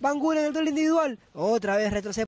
Bangulo, en el duelo individual. Otra vez retrocede